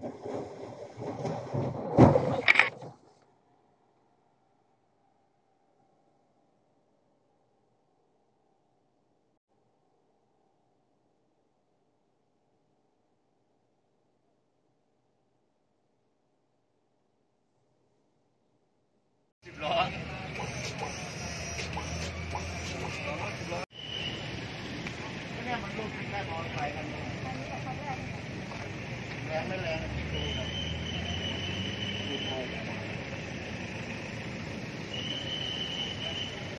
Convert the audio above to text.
ร้อเนี่ยมันลูกได้มอไซค์กันแรงไม่แรง Amen.